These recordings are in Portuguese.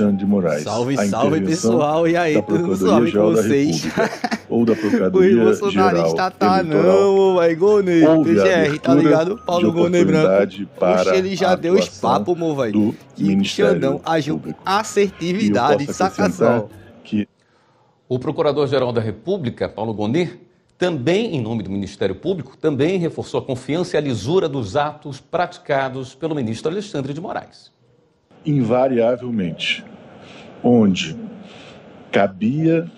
Alexandre de Moraes. Salve, salve pessoal, e aí, tudo suave com vocês? ou da Procuradoria o Geral tá não, vai Gonei, PGR, tá ligado? Paulo Gonei Branco. Para ele já deu os papos, mo, vai. Que Xandão agiu assertividade, saca só. Que... O Procurador-Geral da República, Paulo Gonet, também, em nome do Ministério Público, também reforçou a confiança e a lisura dos atos praticados pelo ministro Alexandre de Moraes. Invariavelmente, onde cabia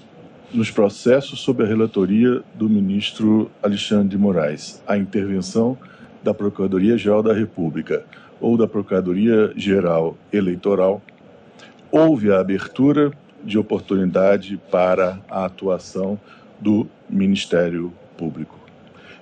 nos processos sob a relatoria do ministro Alexandre de Moraes a intervenção da Procuradoria-Geral da República ou da Procuradoria-Geral Eleitoral, houve a abertura de oportunidade para a atuação do Ministério Público.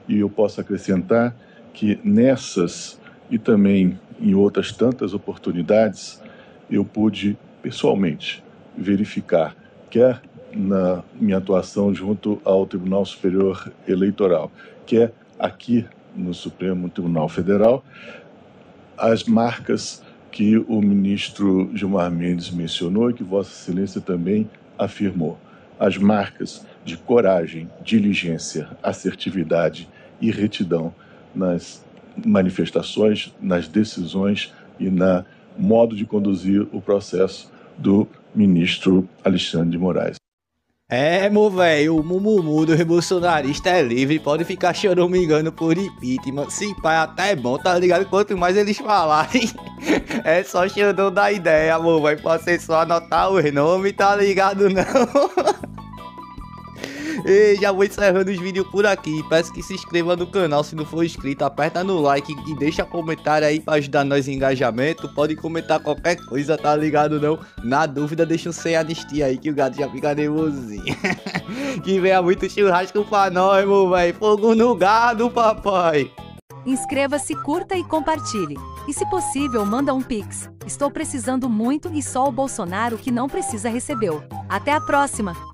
E eu posso acrescentar que nessas e também em outras tantas oportunidades, eu pude pessoalmente verificar, quer na minha atuação junto ao Tribunal Superior Eleitoral, quer aqui no Supremo Tribunal Federal, as marcas que o ministro Gilmar Mendes mencionou e que Vossa Excelência também afirmou. As marcas de coragem, diligência, assertividade e retidão nas manifestações, nas decisões e na modo de conduzir o processo do ministro Alexandre de Moraes. É, meu velho, o mumumu do revolucionarista é livre, pode ficar choramingando por impeachment. Se pai até é bom, tá ligado? Quanto mais eles falarem, é só xandão da ideia, amor. Vai pode ser só anotar os nomes, tá ligado? Não. E já vou encerrando os vídeos por aqui. Peço que se inscreva no canal se não for inscrito. Aperta no like e deixa comentário aí pra ajudar nós em engajamento. Pode comentar qualquer coisa, tá ligado não? Na dúvida, deixa um sem anistia aí que o gato já fica nervosinho. que venha muito churrasco pra nós, meu velho. Fogo no gado, papai. Inscreva-se, curta e compartilhe. E se possível, manda um pix. Estou precisando muito e só o Bolsonaro que não precisa recebeu. Até a próxima!